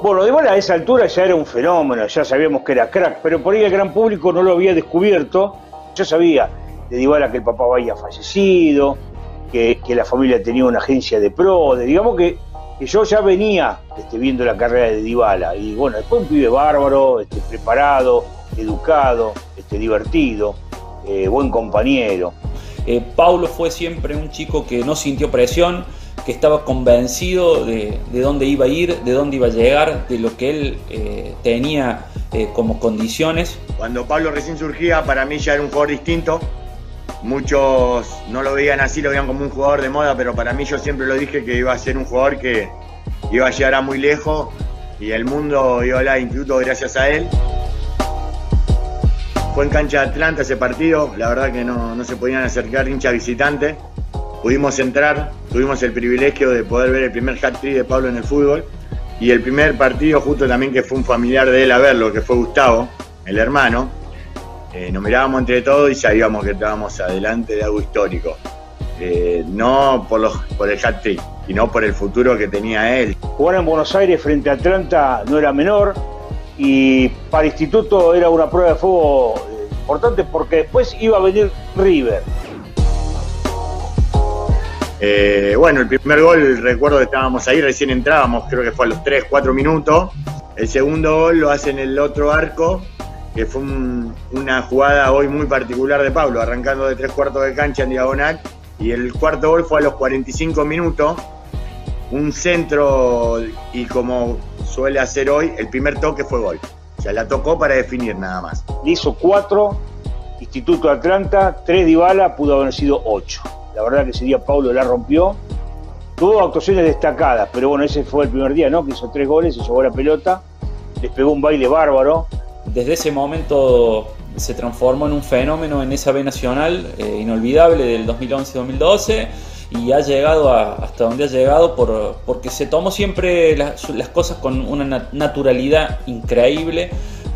Bueno, de a esa altura ya era un fenómeno, ya sabíamos que era crack, pero por ahí el gran público no lo había descubierto. Yo sabía de Dybala que el papá había fallecido, que, la familia tenía una agencia de pro, de, digamos que, yo ya venía este, viendo la carrera de Dybala. Y bueno, después un pibe bárbaro, este, preparado, educado, este, divertido, eh, buen compañero. Eh, Paulo fue siempre un chico que no sintió presión, que estaba convencido de, dónde iba a ir, de dónde iba a llegar, de lo que él eh, tenía eh, como condiciones. Cuando Pablo recién surgía, para mí ya era un jugador distinto. Muchos no lo veían así, lo veían como un jugador de moda, pero para mí yo siempre lo dije que iba a ser un jugador que iba a llegar a muy lejos y el mundo iba a hablar de instituto gracias a él. Fue en cancha de Atlanta ese partido, la verdad que no, no se podían acercar hinchas visitantes pudimos entrar, tuvimos el privilegio de poder ver el primer hat-trick de Pablo en el fútbol y el primer partido justo también que fue un familiar de él a verlo, que fue Gustavo, el hermano. Eh, nos mirábamos entre todos y sabíamos que estábamos adelante de algo histórico. Eh, no por, los, por el hat-trick, sino por el futuro que tenía él. Jugar en Buenos Aires frente a Atlanta no era menor y para Instituto era una prueba de fuego eh, importante porque después iba a venir River eh, bueno, el primer gol, recuerdo que estábamos ahí, recién entrábamos, creo que fue a los 3, 4 minutos. El segundo gol lo hace en el otro arco, que fue una jugada hoy muy particular de Pablo, arrancando de tres cuartos de cancha en diagonal. Y el cuarto gol fue a los 45 minutos, un centro y como suele hacer hoy, el primer toque fue gol. O sea, la tocó para definir nada más. hizo 4, Instituto Atlanta, 3 Dybala, pudo haber sido 8. La verdad que ese día Paulo la rompió. Tuvo actuaciones destacadas, pero bueno, ese fue el primer día, ¿no? Que hizo tres goles, se llevó la pelota, les pegó un baile bárbaro. Desde ese momento se transformó en un fenómeno en esa B nacional eh, inolvidable del 2011-2012 y ha llegado hasta donde ha llegado por, porque se tomó siempre las, las cosas con una naturalidad increíble,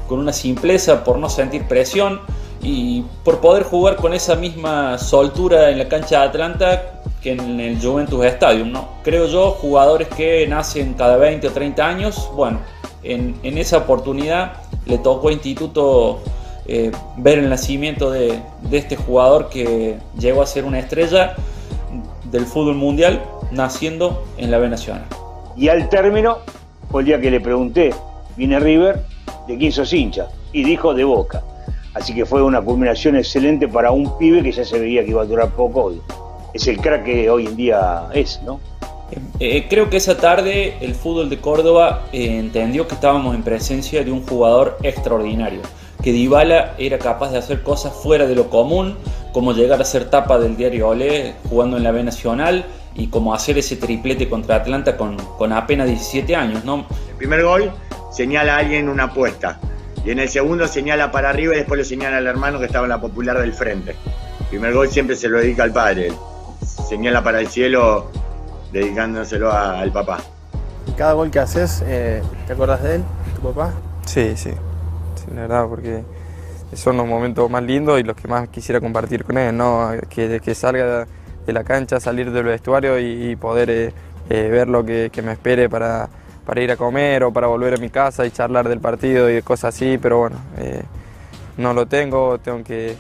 con una simpleza, por no sentir presión y por poder jugar con esa misma soltura en la cancha de Atlanta que en el Juventus Stadium, ¿no? Creo yo, jugadores que nacen cada 20 o 30 años, bueno, en, esa oportunidad le tocó a Instituto eh, ver el nacimiento de, este jugador que llegó a ser una estrella del fútbol mundial naciendo en la B Nacional. Y al término fue el día que le pregunté, viene River, ¿de quién sos hincha? Y dijo de Boca. Así que fue una culminación excelente para un pibe que ya se veía que iba a durar poco. Es el crack que hoy en día es, ¿no? Eh, creo que esa tarde el fútbol de Córdoba eh, entendió que estábamos en presencia de un jugador extraordinario, que Dybala era capaz de hacer cosas fuera de lo común, como llegar a ser tapa del diario Olé jugando en la B Nacional y como hacer ese triplete contra Atlanta con, con apenas 17 años, ¿no? El primer gol señala a alguien una apuesta y en el segundo señala para arriba y después lo señala al hermano que estaba en la popular del frente. El primer gol siempre se lo dedica al padre. Señala para el cielo dedicándoselo al papá. ¿Y cada gol que haces, eh, te acuerdas de él, tu papá? Sí, sí. sí. La verdad, porque son los momentos más lindos y los que más quisiera compartir con él, ¿no? Que, que salga de la cancha, salir del vestuario y, poder eh, eh, ver lo que me espere para para ir a comer o para volver a mi casa y charlar del partido y cosas así, pero bueno, eh, no lo tengo, tengo que,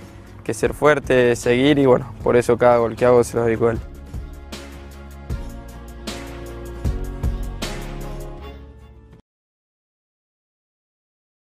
ser fuerte, seguir y bueno, por eso cada gol que hago se lo dedico a él.